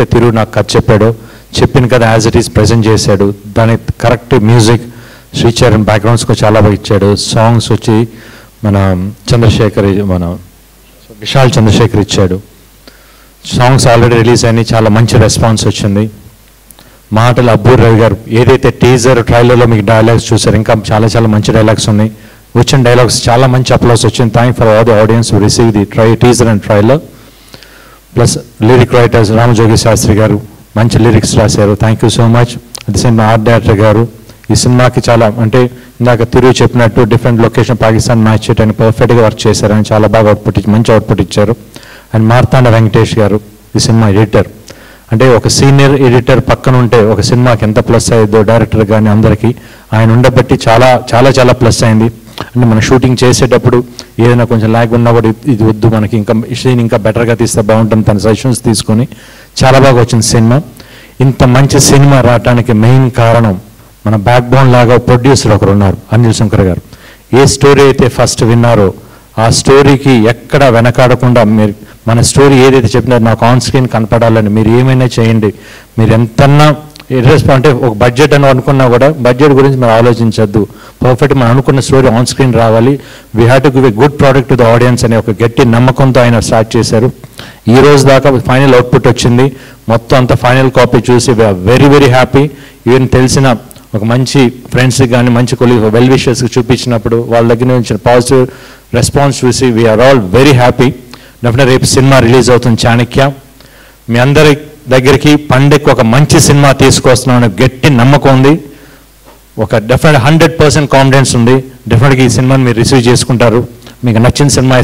చెప్తే తిరుగు నాకు కథ చెప్పాడు. చెప్పిన కదా యాజ్ ఇట్ ఈస్ ప్రజెంట్ చేశాడు. దాని కరెక్ట్ మ్యూజిక్ శ్రీచరణ్ బ్యాక్గ్రౌండ్స్ కూడా చాలా బాగా ఇచ్చాడు. సాంగ్స్ వచ్చి మన చంద్రశేఖర్ మన విశాల్ చంద్రశేఖర్ ఇచ్చాడు. సాంగ్స్ ఆల్రెడీ రిలీజ్ అయినాయి. చాలా మంచి రెస్పాన్స్ వచ్చింది. మాటలు అబ్బూర్ రవి గారు ఏదైతే టీజర్ ట్రైలర్లో మీకు డైలాగ్స్ చూసారు ఇంకా చాలా చాలా మంచి డైలాగ్స్ ఉన్నాయి. వచ్చిన డైలాగ్స్ చాలా మంచి అప్లాస్ వచ్చింది. Thank for all the audience receive the try teaser and trailer plus lyric writers Ramajogi Sastry గారు మంచి లిరిక్స్ రాశారు థ్యాంక్ యూ సో మచ్ అది సినిమా ఆర్ట్ డైరెక్టర్ గారు ఈ సినిమాకి చాలా అంటే ఇందాక తిరుగు చెప్పినట్టు డిఫరెంట్ లొకేషన్ పాకిస్తాన్ మ్యాచ్ చేయడానికి పర్ఫెక్ట్గా వర్క్ చేశారని చాలా బాగా అవుట్పుట్ ఇచ్చి మంచి అవుట్పుట్ ఇచ్చారు. అండ్ మార్తాండ వెంకటేష్ గారు ఈ సినిమా ఎడిటర్ అంటే ఒక సీనియర్ ఎడిటర్ పక్కన ఉంటే ఒక సినిమాకి ఎంత ప్లస్ అయ్యిందో డైరెక్టర్ కానీ అందరికీ ఆయన ఉండబట్టి చాలా చాలా చాలా ప్లస్ అయింది. అంటే మనం షూటింగ్ చేసేటప్పుడు ఏదైనా కొంచెం ల్యాగ్ ఉన్నా కూడా ఇది- వద్దు మనకి ఇంకా సీన్ ఇంకా బెటర్గా తీస్తే బాగుంటుంది తన సజెషన్స్ తీసుకొని. చాలా బాగా వచ్చింది సినిమా ఇంత మంచి సినిమా రావడానికి మెయిన్ కారణం మన బ్యాక్ బోన్ లాగా ప్రొడ్యూసర్ ఒకరు ఉన్నారు అనిల్ శంకర్ గారు. ఏ స్టోరీ అయితే ఫస్ట్ విన్నారో ఆ స్టోరీకి ఎక్కడ వెనకాడకుండా మీరు మన స్టోరీ ఏదైతే చెప్పినారో నాకు ఆన్ స్క్రీన్ కనపడాలని మీరు ఏమైనా చేయండి. మీరు ఎంతన్నా ఇర్రెస్పా అంటే ఒక బడ్జెట్ అని అనుకున్నా కూడా బడ్జెట్ గురించి మనం ఆలోచించద్దు. పర్ఫెక్ట్ మనం అనుకున్న స్టోరీ ఆన్ స్క్రీన్ రావాలి. We have to give a good product to the audience అనే ఒక గట్టి నమ్మకంతో ఆయన స్టార్ట్ చేశారు. ఈ రోజు దాకా ఫైనల్ అవుట్పుట్ వచ్చింది. మొత్తం అంత ఫైనల్ కాపీ చూసి వెరీ వెరీ హ్యాపీ ఈవెన్ తెలిసిన ఒక మంచి ఫ్రెండ్స్కి కానీ మంచి కొలీగ్ వెల్ విషర్స్కి చూపించినప్పుడు వాళ్ళ దగ్గర నుంచి పాజిటివ్ రెస్పాన్స్ చూసి we are all very happy definite రేపు సినిమా రిలీజ్ అవుతుంది చాణక్య. మీ అందరి దగ్గరికి పండగకి ఒక మంచి సినిమా తీసుకొస్తున్నామని గట్టి నమ్మకం ఉంది. ఒక డెఫినెట్ హండ్రెడ్ పర్సెంట్ కాన్ఫిడెన్స్ ఉంది. డెఫినెట్గా ఈ సినిమాని మీరు రిసీవ్ చేసుకుంటారు. మీకు నచ్చిన సినిమా